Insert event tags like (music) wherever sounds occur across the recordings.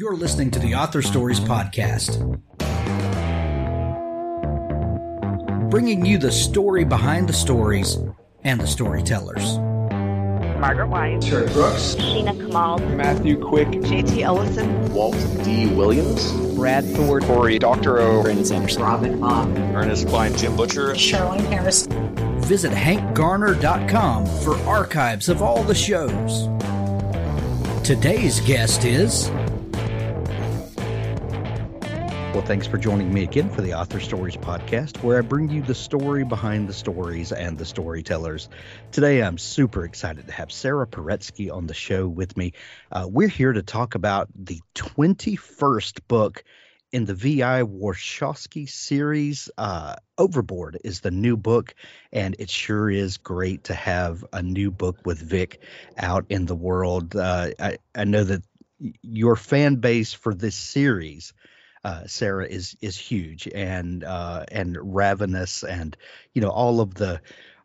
You're listening to the Author Stories Podcast, bringing you the story behind the stories and the storytellers. Margaret White, Terry Brooks, Sheena Kamal, Matthew Quick, JT Ellison, Walt D. Williams, Brad Ford, Cory Doctorow, Brandon Sanderson, Robin Mom, Ernest Cline, Jim Butcher, Charlaine Harris. Visit hankgarner.com for archives of all the shows. Today's guest is. Well, thanks for joining me again for the Author Stories podcast, where I bring you the story behind the stories and the storytellers. Today, I'm super excited to have Sara Paretsky on the show with me. Uh, we're here to talk about the 21st book in the V.I. Warshawski series. Uh, Overboard is the new book, and it sure is great to have a new book with Vic out in the world. Uh, I, I know that your fan base for this series uh, Sara is is huge and uh, and ravenous and you know all of the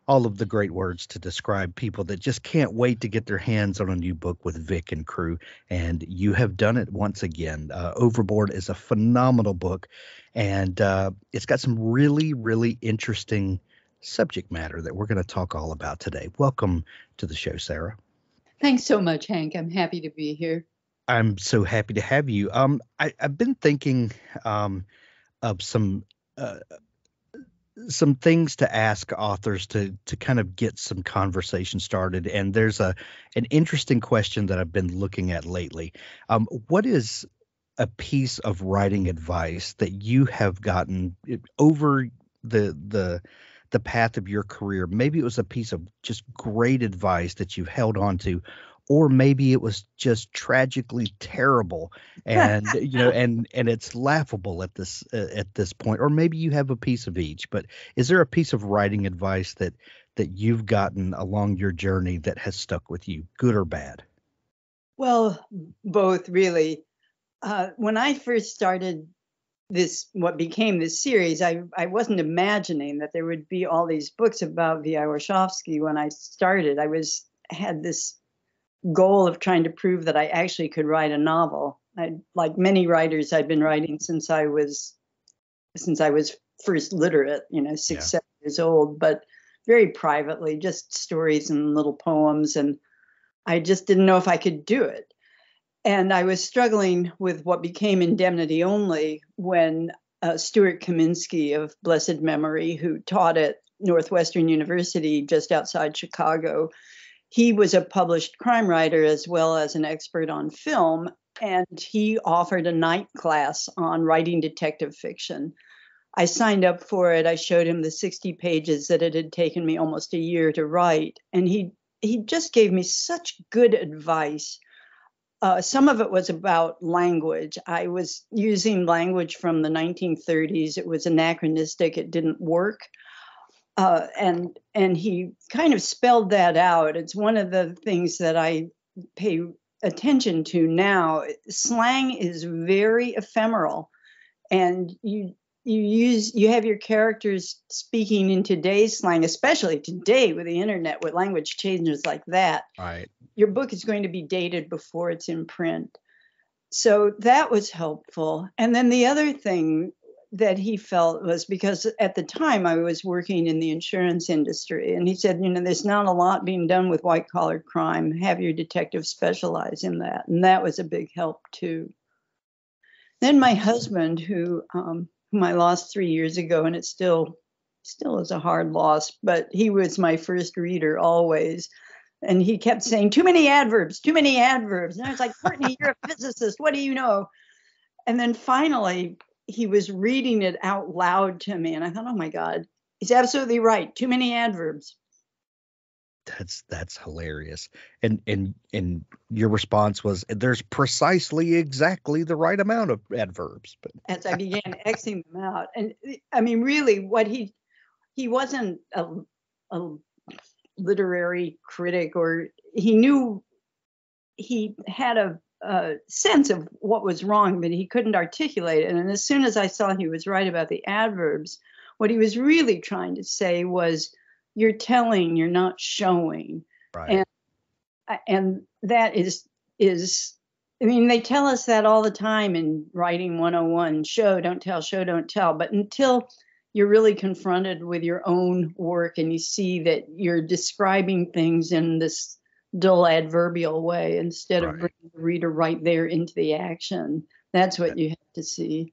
all of the great words to describe people that just can't wait to get their hands on a new book with Vic and crew. And you have done it once again. Uh, Overboard is a phenomenal book, and uh, it's got some really really interesting subject matter that we're going to talk all about today. Welcome to the show, Sara. Thanks so much, Hank. I'm happy to be here. I'm so happy to have you. Um, I, have been thinking um, of some uh, some things to ask authors to to kind of get some conversation started. And there's a an interesting question that I've been looking at lately. Um, what is a piece of writing advice that you have gotten over the the the path of your career? Maybe it was a piece of just great advice that you've held on to or maybe it was just tragically terrible and (laughs) you know and and it's laughable at this uh, at this point or maybe you have a piece of each but is there a piece of writing advice that that you've gotten along your journey that has stuck with you good or bad? Well both really. Uh, when i first started this what became this series i i wasn't imagining that there would be all these books about vi warshawski when i started. I was had this goal of trying to prove that I actually could write a novel. I, like many writers, I'd been writing since I was since I was first literate, you know, six, yeah. seven years old, but very privately, just stories and little poems. And I just didn't know if I could do it. And I was struggling with what became indemnity only when uh, Stuart Kaminsky of blessed memory, who taught at Northwestern University just outside Chicago, he was a published crime writer as well as an expert on film, and he offered a night class on writing detective fiction. I signed up for it. I showed him the 60 pages that it had taken me almost a year to write, and he he just gave me such good advice. Uh, some of it was about language. I was using language from the 1930s. It was anachronistic. It didn't work uh, and and he kind of spelled that out. It's one of the things that I pay attention to now. Slang is very ephemeral, and you you use you have your characters speaking in today's slang, especially today with the internet, with language changes like that. Right. Your book is going to be dated before it's in print. So that was helpful. And then the other thing that he felt was because at the time I was working in the insurance industry, and he said, you know, there's not a lot being done with white collar crime. Have your detective specialize in that, and that was a big help too. Then my husband, who um, whom I lost three years ago, and it still still is a hard loss, but he was my first reader always. And he kept saying, too many adverbs, too many adverbs. And I was like, Courtney, you're a physicist. What do you know? And then finally, he was reading it out loud to me and i thought oh my god he's absolutely right too many adverbs. That's that's hilarious. And and and your response was there's precisely exactly the right amount of adverbs but (laughs) as i began xing them out and i mean really what he he wasn't a, a literary critic or he knew he had a uh, sense of what was wrong, but he couldn't articulate it. And as soon as I saw he was right about the adverbs, what he was really trying to say was, "You're telling, you're not showing," right. and and that is is I mean, they tell us that all the time in writing 101 show, don't tell, show, don't tell. But until you're really confronted with your own work and you see that you're describing things in this dull adverbial way instead Right. of bringing the reader right there into the action, that's what you have to see.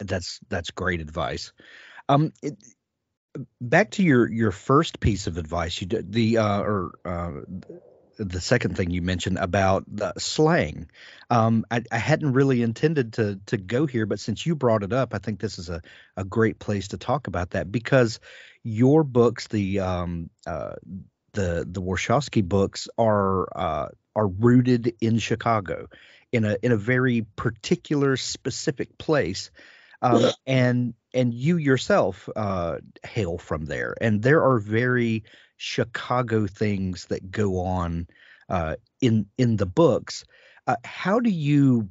That's that's great advice. Um, it, back to your your first piece of advice, you did the uh, or uh, the second thing you mentioned about the slang. Um, I, I hadn't really intended to to go here, but since you brought it up, I think this is a a great place to talk about that because your books, the um uh the the Warshawski books are uh are rooted in Chicago in a in a very particular specific place um, and and you yourself uh, hail from there, and there are very Chicago things that go on uh, in in the books. Uh, how do you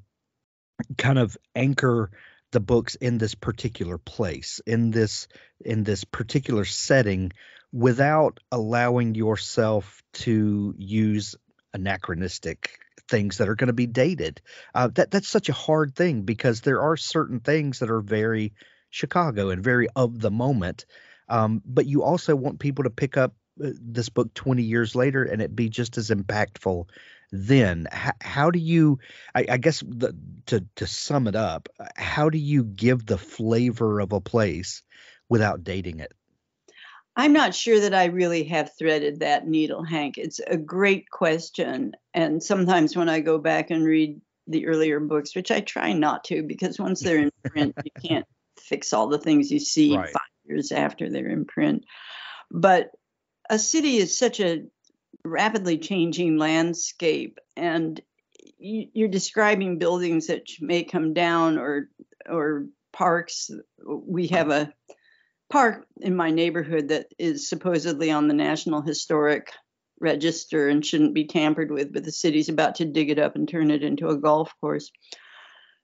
kind of anchor the books in this particular place, in this in this particular setting, without allowing yourself to use anachronistic things that are going to be dated? Uh, that that's such a hard thing because there are certain things that are very Chicago and very of the moment. Um, but you also want people to pick up uh, this book 20 years later and it be just as impactful then. H- how do you, I, I guess, the, to to sum it up, uh, how do you give the flavor of a place without dating it? I'm not sure that I really have threaded that needle, Hank. It's a great question. And sometimes when I go back and read the earlier books, which I try not to, because once they're in (laughs) print, you can't fix all the things you see Right. five years after they're in print. But a city is such a rapidly changing landscape, and you- you're describing buildings that may come down or or parks. We have a park in my neighborhood that is supposedly on the National Historic Register and shouldn't be tampered with, but the city's about to dig it up and turn it into a golf course.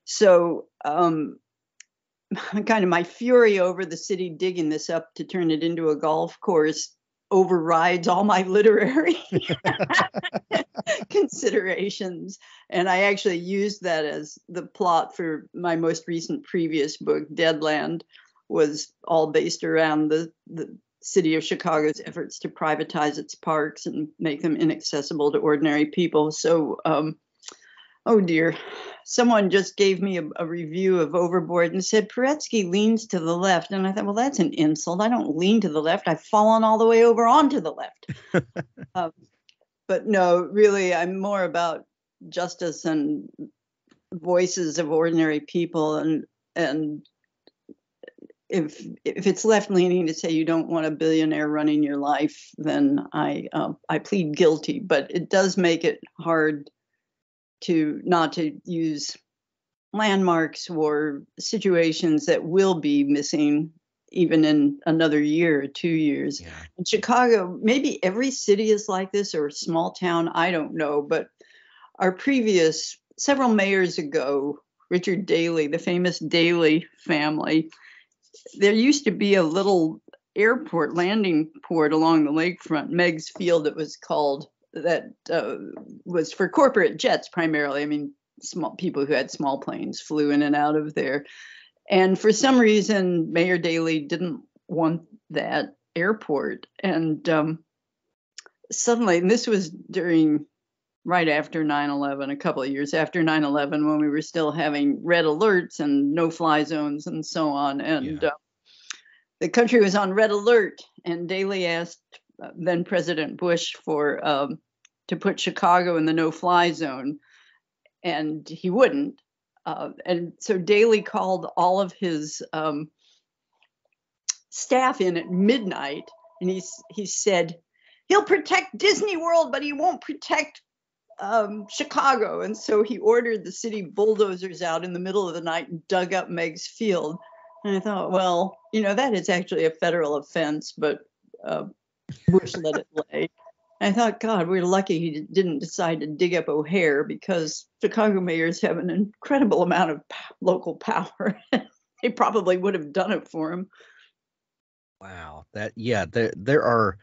So, um, (laughs) kind of my fury over the city digging this up to turn it into a golf course overrides all my (laughs) literary (laughs) considerations. And I actually used that as the plot for my most recent previous book, Deadland, was all based around the, the city of Chicago's efforts to privatize its parks and make them inaccessible to ordinary people. So, um, oh dear, someone just gave me a, a review of Overboard and said Paretsky leans to the left. And I thought, well, that's an insult. I don't lean to the left. I've fallen all the way over onto the left. (laughs) um, but no, really, I'm more about justice and voices of ordinary people and and if if it's left leaning to say you don't want a billionaire running your life, then I uh, I plead guilty. But it does make it hard to not to use landmarks or situations that will be missing even in another year or two years. Yeah. In Chicago, maybe every city is like this or a small town, I don't know. But our previous, several mayors ago, Richard Daley, the famous Daley family, there used to be a little airport landing port along the lakefront, Meigs Field, it was called, that uh, was for corporate jets primarily. I mean, small people who had small planes flew in and out of there. And for some reason, Mayor Daley didn't want that airport. And um, suddenly, and this was during right after 9 11, a couple of years after 9 11, when we were still having red alerts and no fly zones and so on. And Yeah. uh, the country was on red alert. And Daley asked uh, then President Bush for um, to put Chicago in the no fly zone. And he wouldn't. Uh, and so Daley called all of his um, staff in at midnight, and he he said he'll protect Disney World, but he won't protect um, Chicago. And so he ordered the city bulldozers out in the middle of the night and dug up Meigs Field. And I thought, well, you know, that is actually a federal offense, but uh, Bush let it (laughs) lay. I thought, God, we're lucky he didn't decide to dig up O'Hare because Chicago mayors have an incredible amount of local power. (laughs) they probably would have done it for him. Wow. That yeah, there there are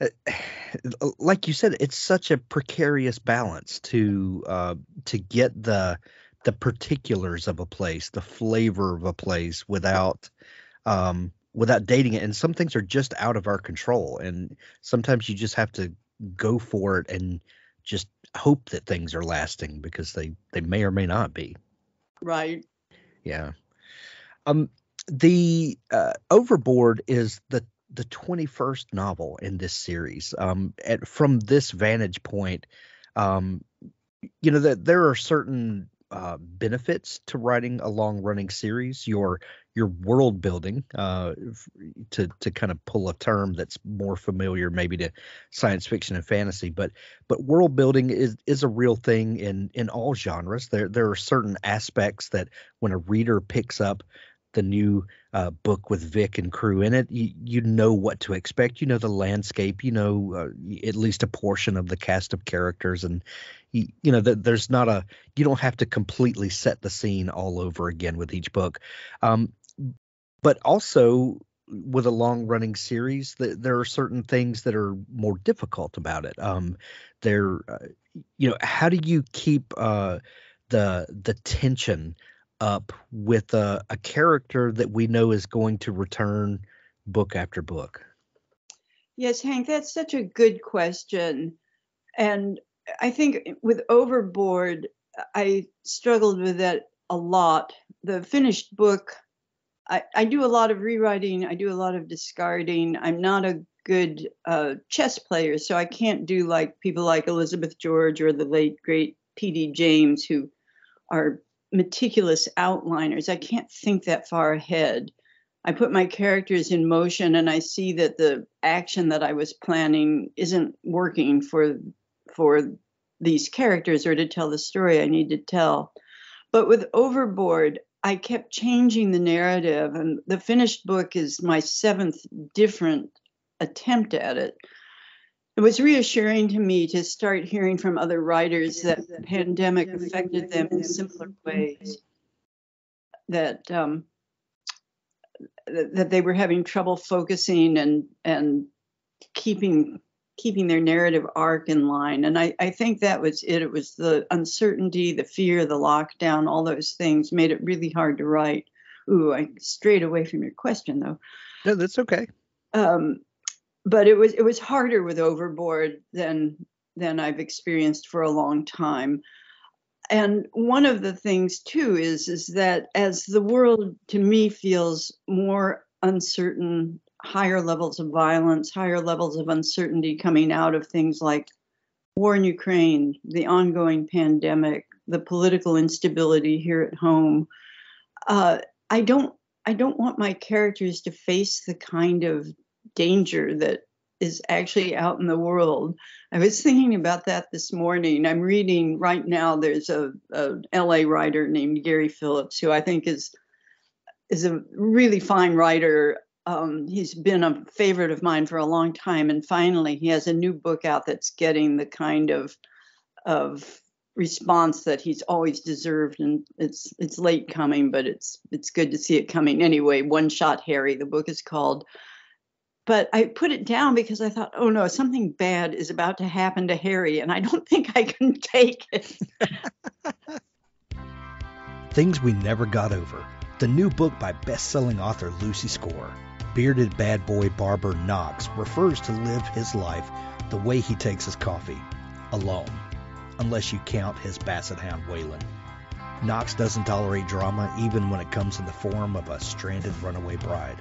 (sighs) like you said, it's such a precarious balance to uh, to get the the particulars of a place, the flavor of a place, without um, without dating it. And some things are just out of our control, and sometimes you just have to go for it and just hope that things are lasting because they they may or may not be. Right. Yeah. Um. The uh, Overboard is the the 21st novel in this series. Um, from this vantage point, um, you know that there are certain uh, benefits to writing a long running series. Your your world building, uh, to to kind of pull a term that's more familiar maybe to science fiction and fantasy, but but world building is is a real thing in in all genres. There there are certain aspects that when a reader picks up the new uh, book with Vic and crew in it, you, you know what to expect. You know the landscape. You know uh, at least a portion of the cast of characters, and you, you know that there's not a you don't have to completely set the scene all over again with each book. Um, but also with a long running series, that there are certain things that are more difficult about it. Um, there, uh, you know, how do you keep uh, the the tension? Up with a, a character that we know is going to return book after book? Yes, Hank, that's such a good question. And I think with Overboard, I struggled with that a lot. The finished book, I, I do a lot of rewriting, I do a lot of discarding. I'm not a good uh, chess player, so I can't do like people like Elizabeth George or the late, great P.D. James, who are meticulous outliners. I can't think that far ahead. I put my characters in motion and I see that the action that I was planning isn't working for for these characters or to tell the story I need to tell. But with Overboard, I kept changing the narrative and the finished book is my seventh different attempt at it it was reassuring to me to start hearing from other writers that the pandemic affected them in simpler ways. That um, that they were having trouble focusing and and keeping keeping their narrative arc in line. And I, I think that was it. It was the uncertainty the fear the lockdown all those things made it really hard to write. Ooh i strayed away from your question though. No that's okay. Um, but it was it was harder with overboard than than I've experienced for a long time. And one of the things too is is that as the world to me feels more uncertain, higher levels of violence, higher levels of uncertainty coming out of things like war in Ukraine, the ongoing pandemic, the political instability here at home. Uh, I don't I don't want my characters to face the kind of danger that is actually out in the world. I was thinking about that this morning. I'm reading right now. There's a, a LA writer named Gary Phillips who I think is is a really fine writer. Um, he's been a favorite of mine for a long time, and finally he has a new book out that's getting the kind of of response that he's always deserved and it's it's late coming but it's it's good to see it coming anyway one shot harry the book is called but I put it down because I thought, oh no, something bad is about to happen to Harry, and I don't (laughs) think I can take it. (laughs) Things We Never Got Over, the new book by best selling author Lucy Score. Bearded bad boy barber Knox refers to live his life the way he takes his coffee alone, unless you count his basset hound Waylon. Knox doesn't tolerate drama even when it comes in the form of a stranded runaway bride.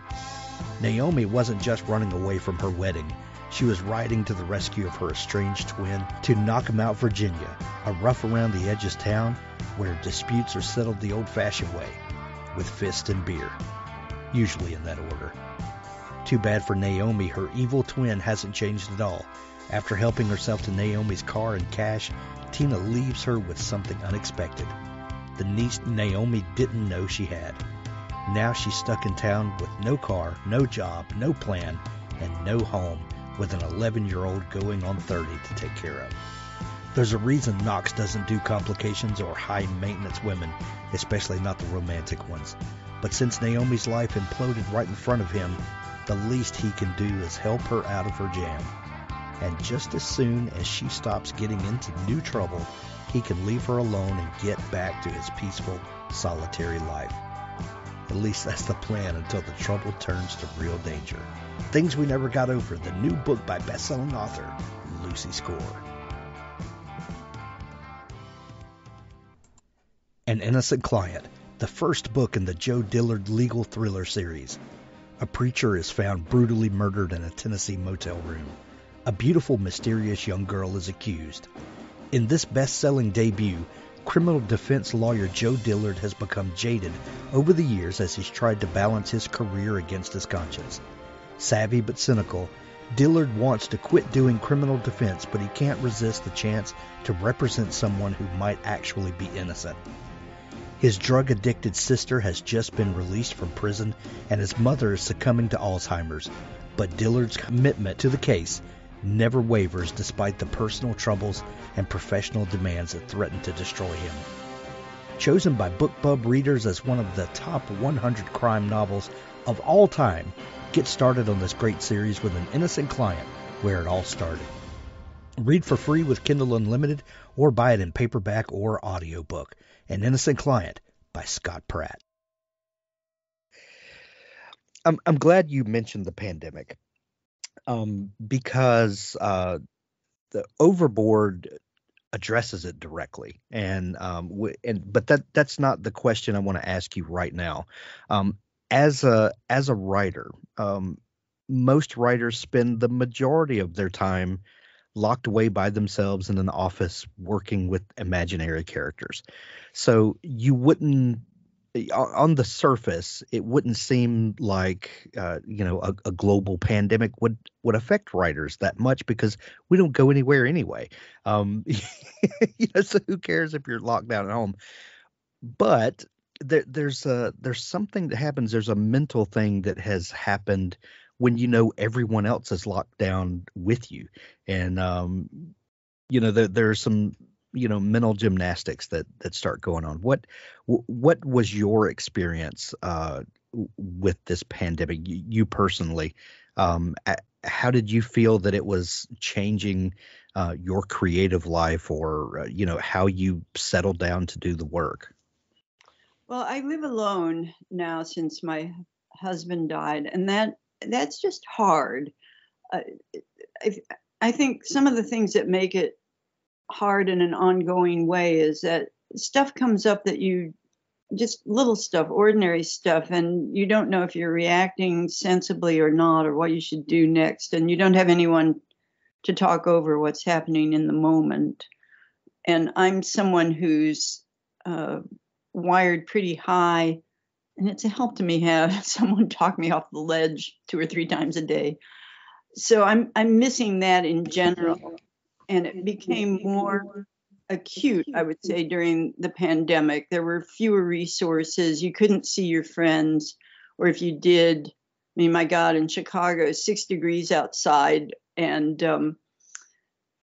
Naomi wasn't just running away from her wedding. She was riding to the rescue of her estranged twin to Knockemout, Virginia, a rough around the edges town where disputes are settled the old fashioned way, with fist and beer, usually in that order. Too bad for Naomi, her evil twin hasn't changed at all. After helping herself to Naomi's car and cash, Tina leaves her with something unexpected. The niece Naomi didn't know she had. Now she's stuck in town with no car, no job, no plan, and no home, with an 11 year old going on 30 to take care of. There's a reason Knox doesn't do complications or high maintenance women, especially not the romantic ones. But since Naomi's life imploded right in front of him, the least he can do is help her out of her jam. and just as soon as she stops getting into new trouble, he can leave her alone and get back to his peaceful, solitary life. At least that's the plan until the trouble turns to real danger. Things We Never Got Over, the new book by best-selling author Lucy Score. An Innocent Client, the first book in the Joe Dillard legal thriller series. A preacher is found brutally murdered in a Tennessee motel room. A beautiful, mysterious young girl is accused. In this best-selling debut, criminal defense lawyer Joe Dillard has become jaded over the years as he's tried to balance his career against his conscience. Savvy but cynical, Dillard wants to quit doing criminal defense, but he can't resist the chance to represent someone who might actually be innocent. His drug addicted sister has just been released from prison, and his mother is succumbing to Alzheimer's. But Dillard's commitment to the case never wavers despite the personal troubles and professional demands that threaten to destroy him. Chosen by BookBub readers as one of the top 100 crime novels of all time, get started on this great series with an innocent client where it all started. Read for free with Kindle Unlimited or buy it in paperback or audiobook. An Innocent Client by Scott Pratt. I'm I'm glad you mentioned the pandemic, um, because uh, the Overboard addresses it directly, and um, w- and but that that's not the question I want to ask you right now. Um, as a as a writer, um, most writers spend the majority of their time locked away by themselves in an office working with imaginary characters. So you wouldn't on the surface, it wouldn't seem like uh, you know a, a, global pandemic would would affect writers that much because we don't go anywhere anyway. Um, (laughs) you know, so who cares if you're locked down at home? But there, there's a there's something that happens. There's a mental thing that has happened when you know everyone else is locked down with you and um you know there, there's some you know mental gymnastics that that start going on. What what was your experience uh with this pandemic? You, you personally um how did you feel that it was changing uh, your creative life or uh, you know how you settled down to do the work? Well i live alone now since my husband died and that that's just hard. I, I think some of the things that make it hard in an ongoing way is that stuff comes up that you just little stuff, ordinary stuff, and you don't know if you're reacting sensibly or not, or what you should do next, and you don't have anyone to talk over what's happening in the moment. And I'm someone who's uh, wired pretty high and it's a help to me have (laughs) someone talk me off the ledge two or three times a day. So I'm I'm missing that in general, and it became more acute, I would say, during the pandemic. There were fewer resources. You couldn't see your friends, or if you did, I mean, my God, in Chicago, six degrees outside, and um,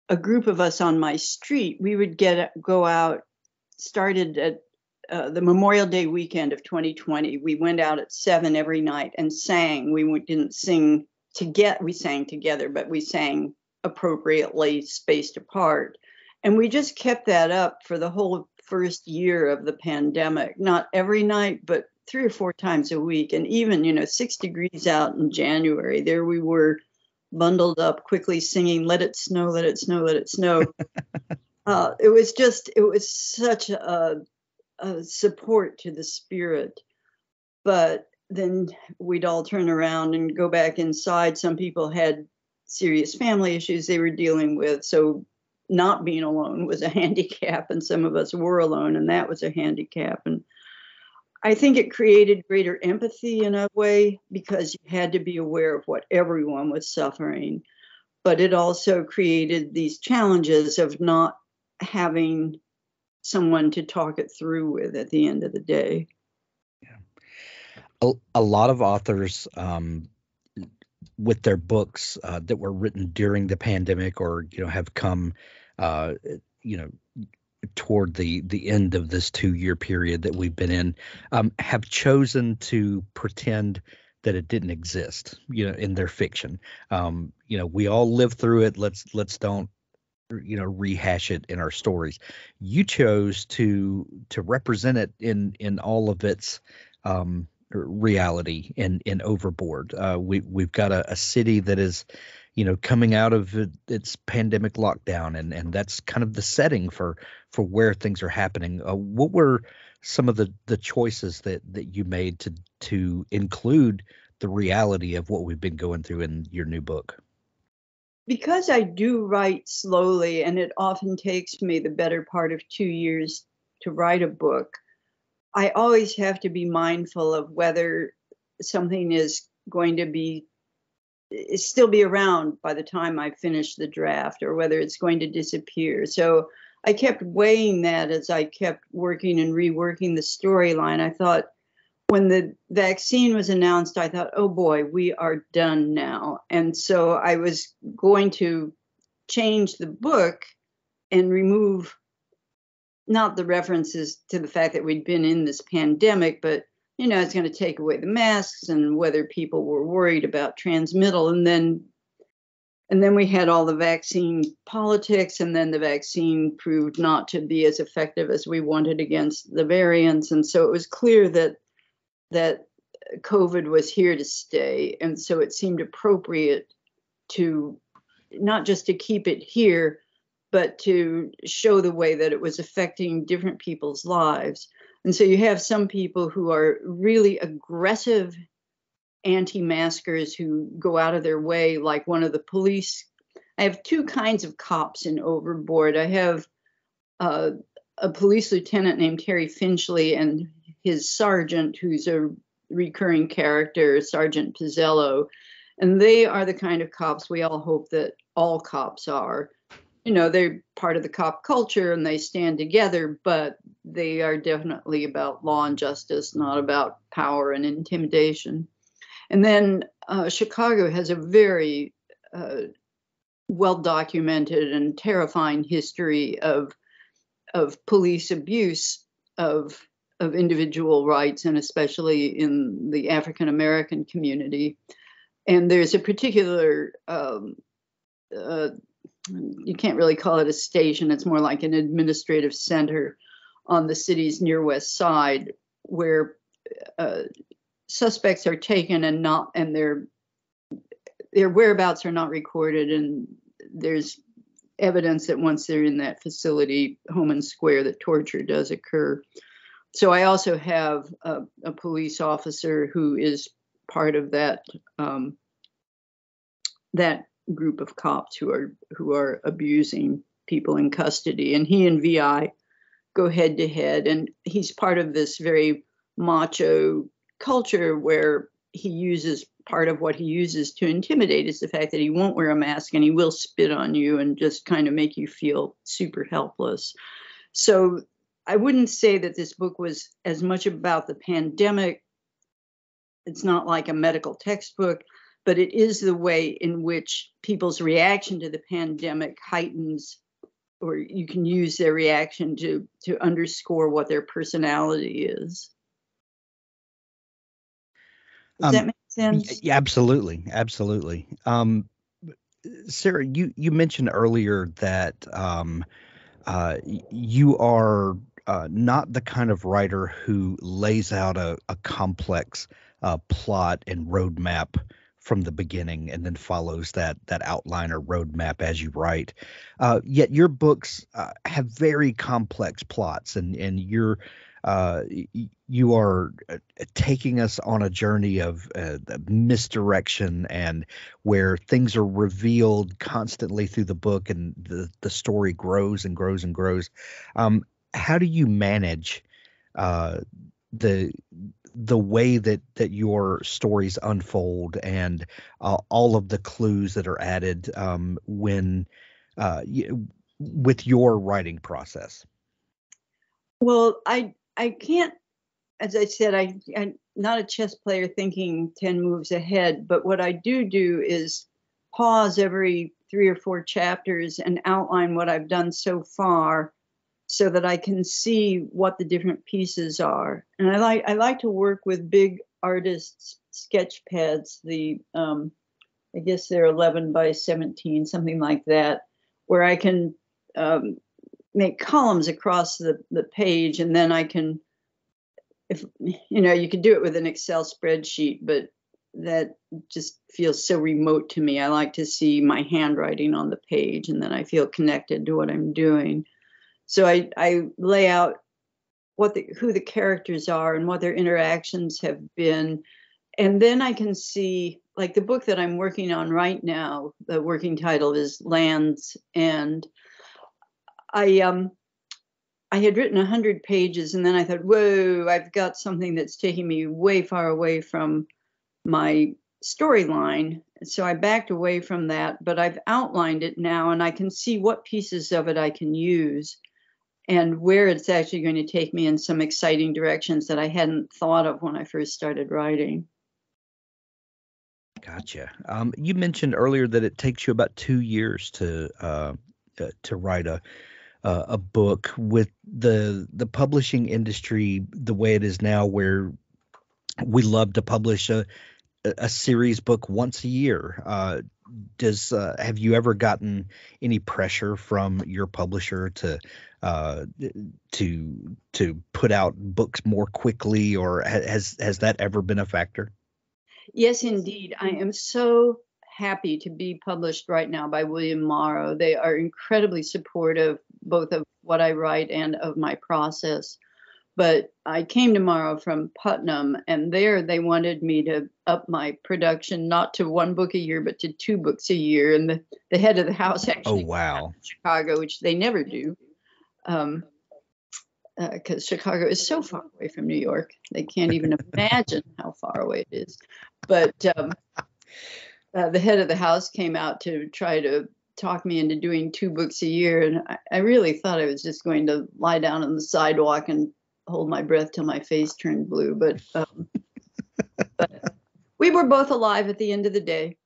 a group of us on my street, we would get go out. Started at uh, the Memorial Day weekend of 2020, we went out at seven every night and sang. We didn't sing to get, we sang together, but we sang appropriately spaced apart. And we just kept that up for the whole first year of the pandemic. Not every night, but three or four times a week. And even, you know, six degrees out in January, there we were bundled up, quickly singing, Let It Snow, Let It Snow, Let It Snow. (laughs) uh, it was just, it was such a, uh, support to the spirit. But then we'd all turn around and go back inside. Some people had serious family issues they were dealing with. So not being alone was a (laughs) handicap, and some of us were alone, and that was a handicap. And I think it created greater empathy in a way because you had to be aware of what everyone was suffering. But it also created these challenges of not having someone to talk it through with at the end of the day. Yeah. A, a lot of authors um, with their books uh, that were written during the pandemic or you know have come uh, you know toward the the end of this two year period that we've been in um, have chosen to pretend that it didn't exist, you know, in their fiction. Um, you know, we all live through it. Let's let's don't you know rehash it in our stories. You chose to to represent it in in all of its um, reality in in Overboard. Uh, we we've got a, a city that is you know coming out of its pandemic lockdown and and that's kind of the setting for for where things are happening uh, what were some of the the choices that that you made to to include the reality of what we've been going through in your new book because i do write slowly and it often takes me the better part of 2 years to write a book i always have to be mindful of whether something is going to be still be around by the time I finish the draft or whether it's going to disappear. So I kept weighing that as I kept working and reworking the storyline. I thought when the vaccine was announced, I thought, oh boy, we are done now. And so I was going to change the book and remove not the references to the fact that we'd been in this pandemic, but you know, it's going to take away the masks and whether people were worried about transmittal. And then and then we had all the vaccine politics, and then the vaccine proved not to be as effective as we wanted against the variants. And so it was clear that that COVID was here to stay. And so it seemed appropriate to not just to keep it here, but to show the way that it was affecting different people's lives. And so you have some people who are really aggressive anti maskers who go out of their way, like one of the police. I have two kinds of cops in Overboard. I have uh, a police lieutenant named Terry Finchley and his sergeant, who's a recurring character, Sergeant Pizzello. And they are the kind of cops we all hope that all cops are you know they're part of the cop culture and they stand together but they are definitely about law and justice not about power and intimidation. And then uh, chicago has a very uh, well documented and terrifying history of of police abuse of of individual rights and especially in the african american community. And there's a particular um, uh, you can't really call it a station, it's more like an administrative center on the city's near west side where uh, suspects are taken and not and their their whereabouts are not recorded. And there's evidence that once they're in that facility Homan Square that torture does occur. So i also have a, a police officer who is part of that um, that group of cops who are who are abusing people in custody. And he and vi go head to head. And he's part of this very macho culture where he uses part of what he uses to intimidate is the fact that he won't wear a mask and he will spit on you and just kind of make you feel super helpless. So i wouldn't say that this book was as much about the pandemic. It's not like a medical textbook but it is the way in which people's reaction to the pandemic heightens or you can use their reaction to to underscore what their personality is. Does um, that make sense? yeah absolutely absolutely. Um, sara you you mentioned earlier that um, uh, you are uh, not the kind of writer who lays out a, a complex uh, plot and roadmap from the beginning and then follows that that outline or roadmap as you write. Uh, yet your books uh, have very complex plots, and and you're uh, you are uh, taking us on a journey of uh, misdirection and where things are revealed constantly through the book, and the the story grows and grows and grows. Um, how do you manage uh, the the way that that your stories unfold and uh, all of the clues that are added um, when uh, with your writing process? Well i i can't as i said I, i'm not a chess player thinking 10 moves ahead but what i do do is pause every three or four chapters and outline what i've done so far so that I can see what the different pieces are. And I like I like to work with big artists sketch pads, the um, I guess they're 11 by 17, something like that, where I can um, make columns across the, the page, and then I can, if you know, you could do it with an Excel spreadsheet, but that just feels so remote to me. I like to see my handwriting on the page, and then I feel connected to what I'm doing. So I, I lay out what the, who the characters are and what their interactions have been, and then I can see like the book that I'm working on right now. The working title is Lands, and I um I had written a hundred pages, and then I thought, whoa, I've got something that's taking me way far away from my storyline. So I backed away from that, but I've outlined it now and I can see what pieces of it I can use and where it's actually going to take me in some exciting directions that I hadn't thought of when I first started writing. Gotcha. Um, you mentioned earlier that it takes you about two years to uh, uh, to write a uh, a book with the the publishing industry the way it is now, where we love to publish a a series book once a year. Does uh, have you ever gotten any pressure from your publisher to uh, to to put out books more quickly, or has has that ever been a factor? Yes, indeed. I am so happy to be published right now by William Morrow. They are incredibly supportive both of what I write and of my process. But I came to Morrow from Putnam, and there they wanted me to up my production not to one book a year, but to two books a year. And the, the head of the house oh, actually, oh wow, Chicago, which they never do, because um, uh, Chicago is so far away from New York, they can't even (laughs) imagine how far away it is. But um, uh, the head of the house came out to try to talk me into doing two books a year, and I, I really thought I was just going to lie down on the sidewalk and hold my breath till my face turned blue. But, um, (laughs) but we were both alive at the end of the day.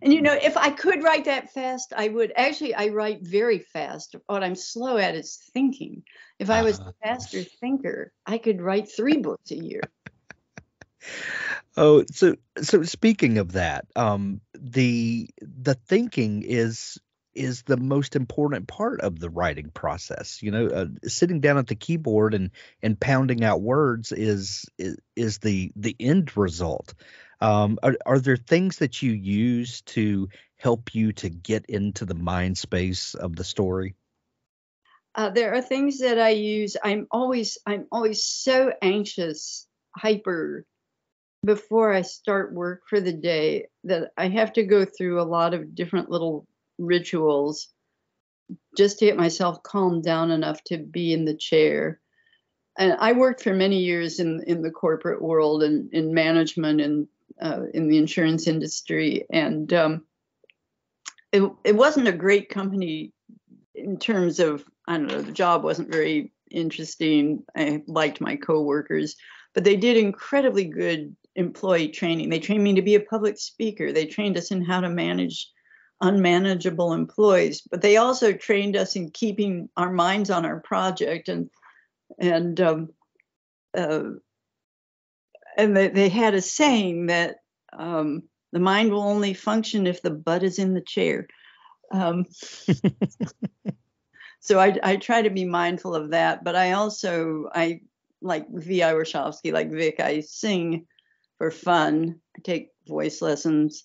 And you know, if I could write that fast, I would. Actually, I write very fast. What I'm slow at is thinking. If I was a uh-huh. faster thinker, I could write three books a year. (laughs) Oh, so so speaking of that, um, the the thinking is is the most important part of the writing process. You know, uh, sitting down at the keyboard and and pounding out words is is, is the the end result. Um, are, are there things that you use to help you to get into the mind space of the story? Uh, there are things that I use. I'm always I'm always so anxious, hyper before I start work for the day that I have to go through a lot of different little rituals just to get myself calmed down enough to be in the chair. And I worked for many years in in the corporate world and in management and uh, in the insurance industry, and um, it it wasn't a great company in terms of I don't know the job wasn't very interesting. I liked my coworkers, but they did incredibly good employee training. They trained me to be a public speaker. They trained us in how to manage unmanageable employees, but they also trained us in keeping our minds on our project and and um, uh, and they, they had a saying that um, the mind will only function if the butt is in the chair. Um, (laughs) so I, I try to be mindful of that, but I also I like V.I. Warshawski, like Vic. I sing for fun. I take voice lessons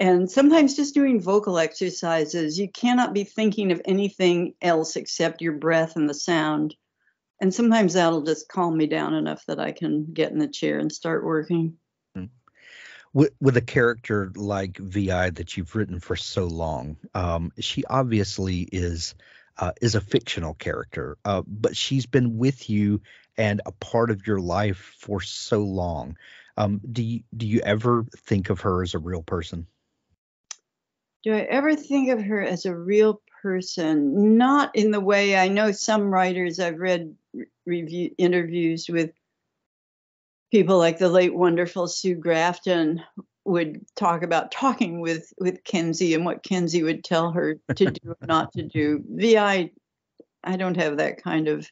and sometimes just doing vocal exercises, you cannot be thinking of anything else except your breath and the sound. And sometimes that'll just calm me down enough that I can get in the chair and start working. Hmm. With, with a character like Vi that you've written for so long, um, she obviously is uh, is a fictional character, uh, but she's been with you and a part of your life for so long. Um, do you do you ever think of her as a real person? Do I ever think of her as a real person? Not in the way I know some writers I've read review interviews with people like the late wonderful Sue Grafton would talk about talking with with Kinsey and what Kinsey would tell her to do or not to do. Vi, I don't have that kind of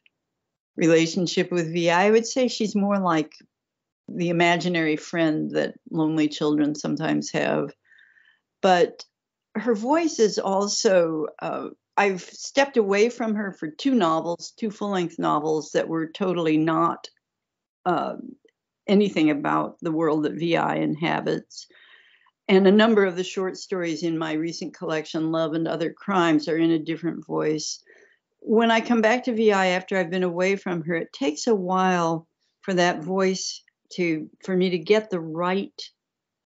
relationship with Vi. I would say she's more like the imaginary friend that lonely children sometimes have. But her voice is also, uh, I've stepped away from her for two novels, two full length novels that were totally not uh, anything about the world that VI inhabits. And a number of the short stories in my recent collection, Love and Other Crimes, are in a different voice. When I come back to VI after I've been away from her, it takes a while for that voice to, for me to get the right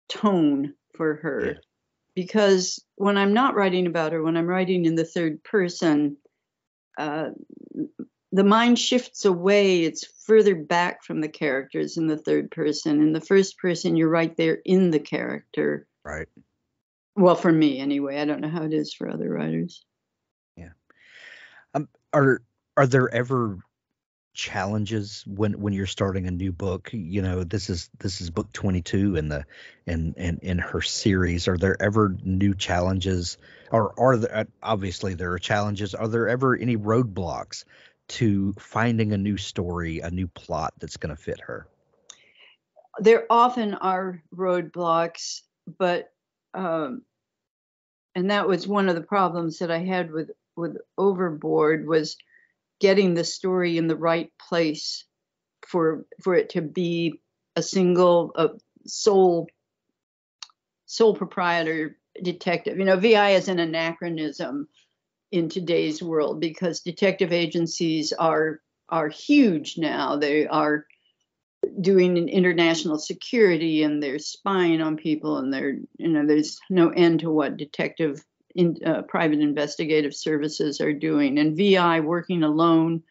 tone for her. Yeah. Because when I'm not writing about her, when I'm writing in the third person, uh, the mind shifts away. It's further back from the characters in the third person. In the first person, you're right there in the character. Right. Well, for me anyway. I don't know how it is for other writers. Yeah. Um, are are there ever challenges when when you're starting a new book? You know this is this is book 22 in the in in in her series. Are there ever new challenges or are there obviously there are challenges. Are there ever any roadblocks to finding a new story, a new plot that's going to fit her? There often are roadblocks, but um, and that was one of the problems that I had with with Overboard was getting the story in the right place for for it to be a single a sole sole proprietor detective. You know, VI is an anachronism in today's world because detective agencies are are huge now. They are doing international security and they're spying on people and they're you know there's no end to what detective in, uh, private investigative services are doing. And vi working alone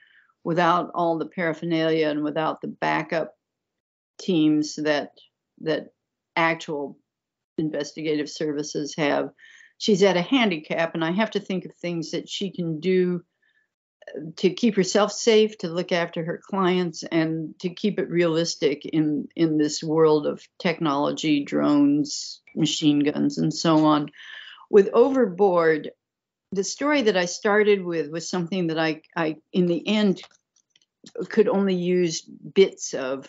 without all the paraphernalia and without the backup teams that that actual investigative services have. She's at a handicap and i have to think of things that she can do uh, to keep herself safe to look after her clients and to keep it realistic in in this world of technology drones machine guns and so on with overboard the story that i started with was something that i i in the end could only use bits of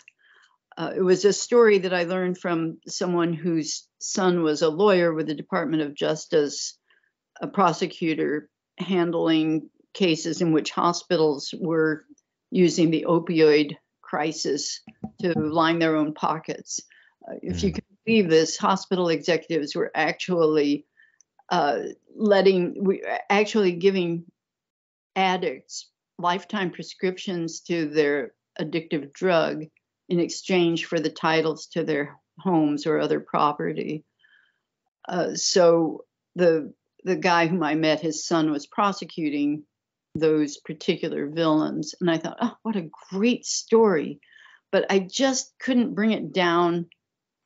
uh, it was a story that I learned from someone whose son was a lawyer with the Department of Justice, a prosecutor handling cases in which hospitals were using the opioid crisis to line their own pockets. Uh, if you hmm. can believe this, hospital executives were actually uh, letting, we actually giving addicts lifetime prescriptions to their addictive drug in exchange for the titles to their homes or other property. Uh, so the the guy whom I met, his son was prosecuting those particular villains, and I thought, oh, what a great story! But I just couldn't bring it down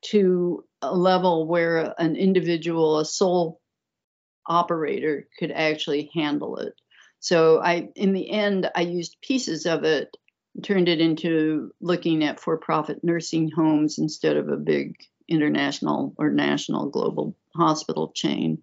to a level where an individual, a sole operator, could actually handle it. So I, in the end, I used pieces of it turned it into looking at for profit nursing homes instead of a big international or national global hospital chain.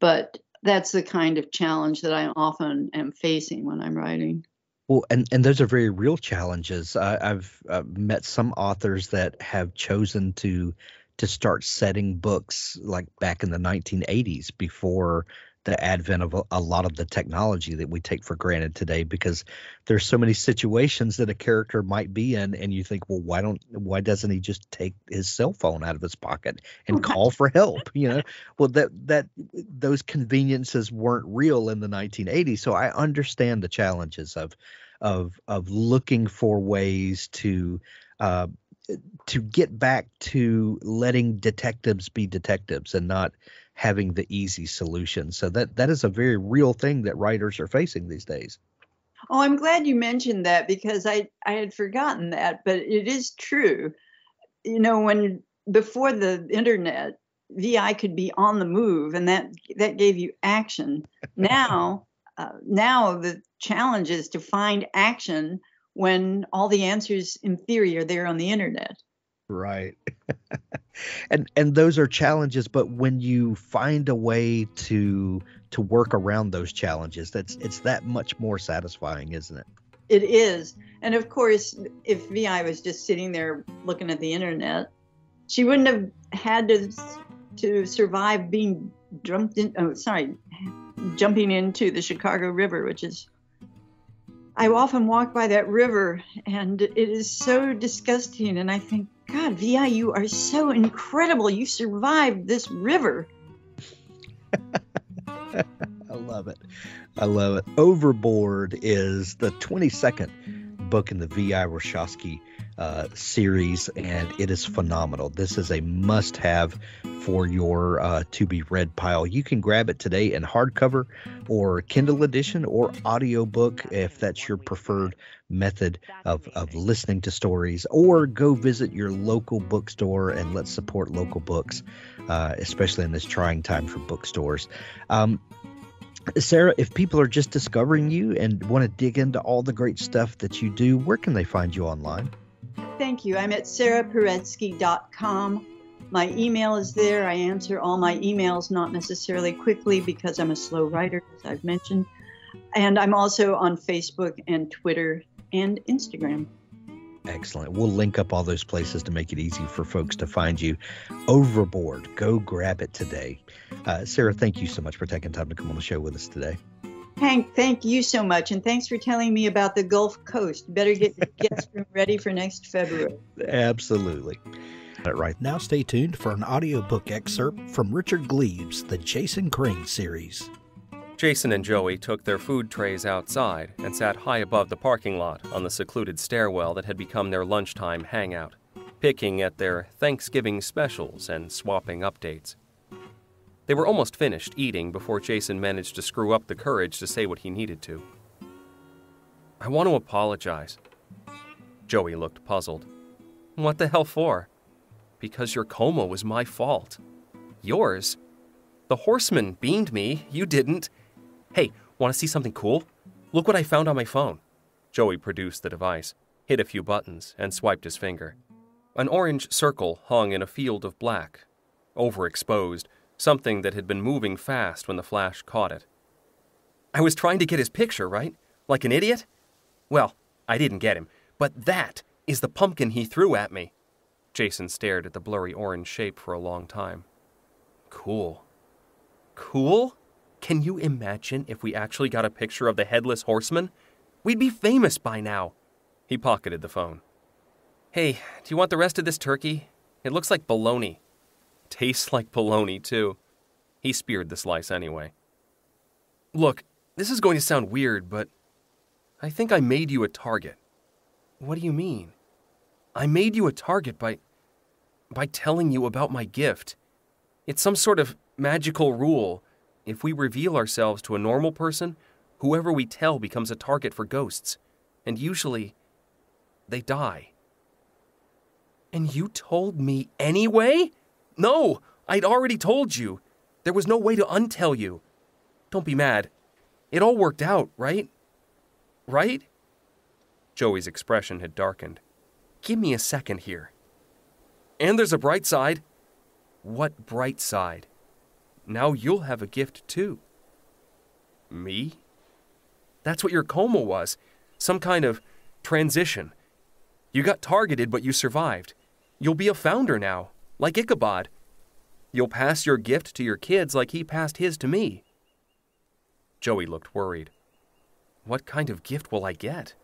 But that's the kind of challenge that I often am facing when I'm writing. Well, and, and those are very real challenges. I, have uh, met some authors that have chosen to to start setting books like back in the 1980s before the advent of a, a, lot of the technology that we take for granted today because there's so many situations that a character might be in and you think well why don't why doesn't he just take his cell phone out of his pocket and call for help? You know? Well that that those conveniences weren't real in the 1980s so i understand the challenges of of of looking for ways to uh, to get back to letting detectives be detectives and not having the easy solution. So that that is a very real thing that writers are facing these days. Oh, I'm glad you mentioned that because I I had forgotten that, but it is true. You know, when before the internet, VI could be on the move, and that that gave you action. (laughs) Now, uh, now the challenge is to find action when all the answers in theory are there on the internet. Right. (laughs) and and those are challenges, but when you find a way to to work around those challenges, that's it's that much more satisfying, isn't it? It is. And of course, if VI was just sitting there looking at the internet, she wouldn't have had to to survive being jumped in. Oh, sorry, jumping into the Chicago River, which is. I often walk by that river, and it is so disgusting. And I think, God, Vi, you are so incredible. You survived this river. (laughs) I love it. I love it. Overboard is the 22nd book in the V.I. Warshawski uh, series, and it is phenomenal. This is a must have for your uh, to be read pile. You can grab it today in hardcover or Kindle edition or audiobook if that's your preferred method of, of listening to stories, or go visit your local bookstore and let's support local books, uh, especially in this trying time for bookstores. Um, Sara, if people are just discovering you and want to dig into all the great stuff that you do, where can they find you online? Thank you. I'm at saraparetsky.com. My email is there. I answer all my emails, not necessarily quickly because I'm a slow writer, as I've mentioned. And I'm also on Facebook and Twitter and Instagram. Excellent. We'll link up all those places to make it easy for folks to find you. Overboard, go grab it today. Uh, Sara, thank you so much for taking time to come on the show with us today. Hank, thank you so much. And thanks for telling me about the Gulf Coast. Better get your (laughs) guest room ready for next February. Absolutely. All right. Now stay tuned for an audiobook excerpt from Richard Gleaves' The Jason Crane series. Jason and Joey took their food trays outside and sat high above the parking lot on the secluded stairwell that had become their lunchtime hangout, picking at their Thanksgiving specials and swapping updates. They were almost finished eating before Jason managed to screw up the courage to say what he needed to. I want to apologize. Joey looked puzzled. What the hell for? Because your coma was my fault. Yours? The horseman beamed me, you didn't. Hey, want to see something cool? Look what I found on my phone. Joey produced the device, hit a few buttons, and swiped his finger. An orange circle hung in a field of black, overexposed, something that had been moving fast when the flash caught it. I was trying to get his picture, right? Like an idiot? Well, I didn't get him, but that is the pumpkin he threw at me. Jason stared at the blurry orange shape for a long time. Cool. Cool? Can you imagine if we actually got a picture of the headless horseman? We'd be famous by now. He pocketed the phone. Hey, do you want the rest of this turkey? It looks like bologna. Tastes like bologna, too. He speared the slice anyway. Look, this is going to sound weird, but I think I made you a target. What do you mean? I made you a target by by telling you about my gift. It's some sort of magical rule if we reveal ourselves to a normal person, whoever we tell becomes a target for ghosts, and usually they die. And you told me anyway? No, I'd already told you. There was no way to untell you. Don't be mad. It all worked out, right? Right? Joey's expression had darkened. Give me a second here. And there's a bright side. What bright side? Now you'll have a gift too. Me? That's what your coma was. Some kind of transition. You got targeted, but you survived. You'll be a founder now, like Ichabod. You'll pass your gift to your kids like he passed his to me. Joey looked worried. What kind of gift will I get?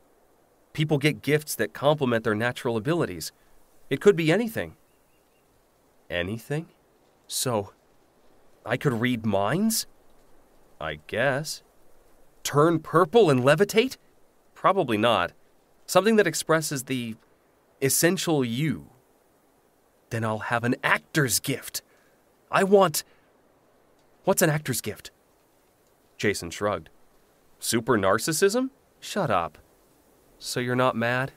People get gifts that complement their natural abilities. It could be anything. Anything? So, I could read minds? I guess. Turn purple and levitate? Probably not. Something that expresses the essential you. Then I'll have an actor's gift. I want. What's an actor's gift? Jason shrugged. Super narcissism? Shut up. So you're not mad?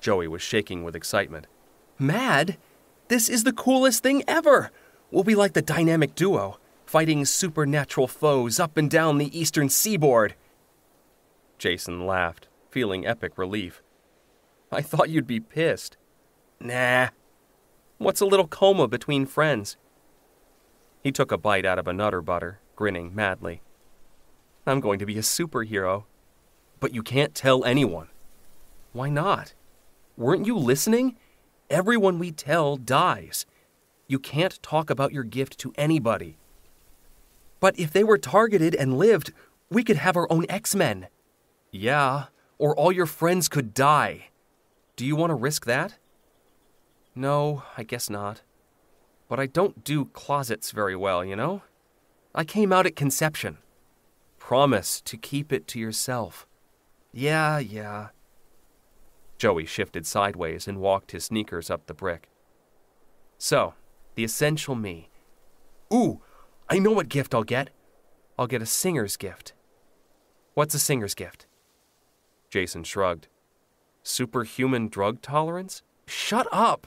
Joey was shaking with excitement. Mad? This is the coolest thing ever! We'll be like the dynamic duo, fighting supernatural foes up and down the eastern seaboard. Jason laughed, feeling epic relief. I thought you'd be pissed. Nah. What's a little coma between friends? He took a bite out of a Nutter Butter, grinning madly. I'm going to be a superhero. But you can't tell anyone. Why not? Weren't you listening? Everyone we tell dies. You can't talk about your gift to anybody. But if they were targeted and lived, we could have our own X Men. Yeah, or all your friends could die. Do you want to risk that? No, I guess not. But I don't do closets very well, you know? I came out at conception. Promise to keep it to yourself. Yeah, yeah. Joey shifted sideways and walked his sneakers up the brick. So, the essential me. Ooh, I know what gift I'll get. I'll get a singer's gift. What's a singer's gift? Jason shrugged. Superhuman drug tolerance? Shut up!